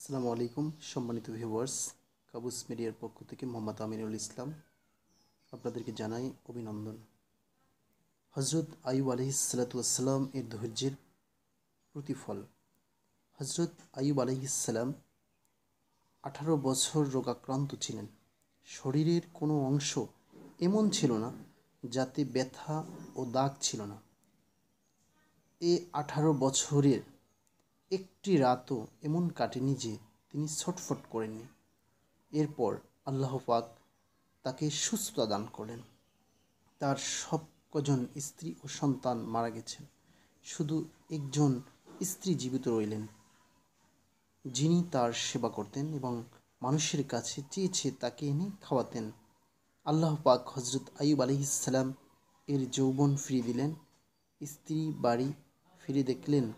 আসসালামু আলাইকুম, সম্মানিত ভিউয়ার্স কাবুস মিডিয়ার পক্ষ থেকে মোহাম্মদ আমিনুল ইসলাম আপনাদেরকে জানাই অভিনন্দন। হজরত আয়ুব আলহিসাল্লাতুয়াসাল্লাম এর ধৈর্যের প্রতিফল। হজরত আয়ুব আলহিসাল্লাম আঠারো বছর রোগাক্রান্ত ছিলেন। শরীরের কোনো অংশ এমন ছিল না যাতে ব্যথা ও দাগ ছিল না। এ আঠারো বছরের একটি রাতও এমন কাটেনি যে তিনি ছটফট করেননি। এরপর আল্লাহ পাক তাকে সুস্থতা দান করলেন। তার সব কজন স্ত্রী ও সন্তান মারা গেছেন। শুধু একজন স্ত্রী জীবিত রইলেন। যিনি তার সেবা করতেন এবং মানুষের কাছে চেয়েছে তাকে এনে খাওয়াতেন। আল্লাহ পাক হজরত আইব আলহিসাল্লাম এর যৌবন ফিরিয়ে দিলেন। স্ত্রী বাড়ি ফিরে দেখলেন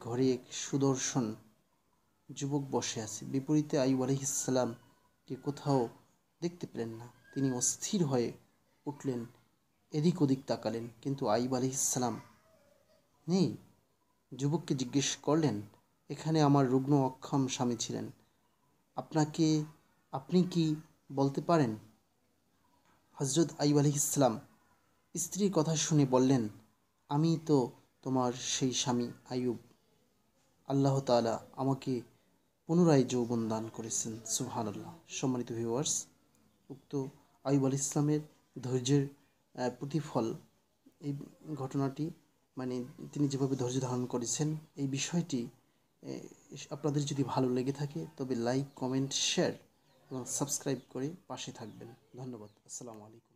ঘরে এক সুদর্শন যুবক বসে আছে। বিপরীতে আইব আলহিসাল্লামকে কোথাও দেখতে পেলেন না। তিনি অস্থির হয়ে উঠলেন, এদিক ওদিক তাকালেন, কিন্তু আইব আলহিসাল্লাম নেই। যুবককে জিজ্ঞেস করলেন, এখানে আমার রুগ্ন অক্ষম স্বামী ছিলেন। আপনাকে, আপনি কি বলতে পারেন? হজরত আইব আলহিসাল্লাম স্ত্রীর কথা শুনে বললেন, আমি তো তোমার সেই স্বামী আয়ুব আল্লাহ তালা আমাকে পুনরায় যৌবন দান করেছেন সুহান আল্লাহ সম্মানিত ভিউয়ার্স উক্ত আয়ুব আল ইসলামের ধৈর্যের প্রতিফল এই ঘটনাটি মানে তিনি যেভাবে ধৈর্য ধারণ করেছেন, এই বিষয়টি আপনাদের যদি ভালো লেগে থাকে, তবে লাইক কমেন্ট শেয়ার এবং সাবস্ক্রাইব করে পাশে থাকবেন। ধন্যবাদ। আসসালামু আলাইকুম।